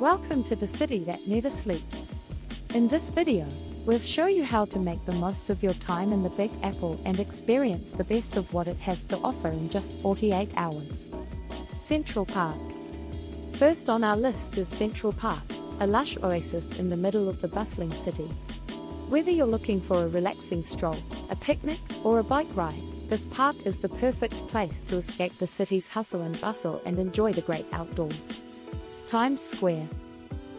Welcome to the city that never sleeps. In this video, we'll show you how to make the most of your time in the Big Apple and experience the best of what it has to offer in just 48 hours. Central Park. First on our list is Central Park, a lush oasis in the middle of the bustling city. Whether you're looking for a relaxing stroll, a picnic, or a bike ride, this park is the perfect place to escape the city's hustle and bustle and enjoy the great outdoors. Times Square.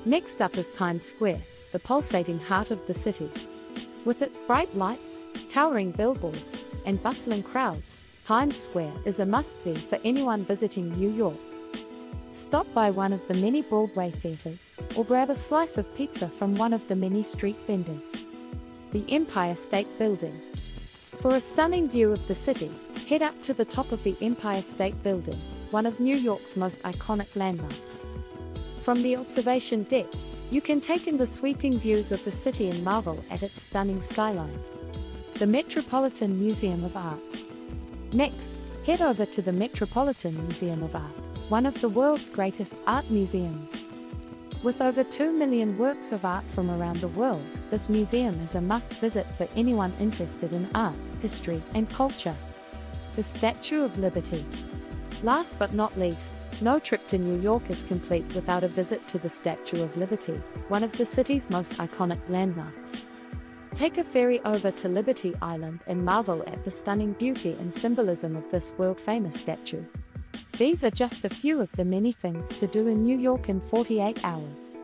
Next up is Times Square, the pulsating heart of the city. With its bright lights, towering billboards, and bustling crowds, Times Square is a must see for anyone visiting New York. Stop by one of the many Broadway theaters, or grab a slice of pizza from one of the many street vendors. The Empire State Building. For a stunning view of the city, head up to the top of the Empire State Building, one of New York's most iconic landmarks. From the observation deck, you can take in the sweeping views of the city and marvel at its stunning skyline. The Metropolitan Museum of Art. Next, head over to the Metropolitan Museum of Art, one of the world's greatest art museums. With over 2 million works of art from around the world, this museum is a must visit for anyone interested in art, history, and culture. The Statue of Liberty. Last but not least, no trip to New York is complete without a visit to the Statue of Liberty, one of the city's most iconic landmarks. Take a ferry over to Liberty Island and marvel at the stunning beauty and symbolism of this world famous statue. These are just a few of the many things to do in New York in 48 hours.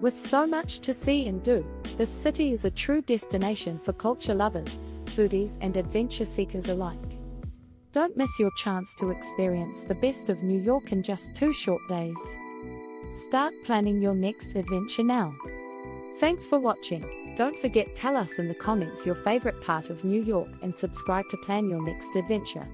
With so much to see and do, this city is a true destination for culture lovers, foodies, and adventure seekers alike. Don't miss your chance to experience the best of New York in just two short days. Start planning your next adventure now. Thanks for watching. Don't forget tell us in the comments your favorite part of New York and subscribe to plan your next adventure.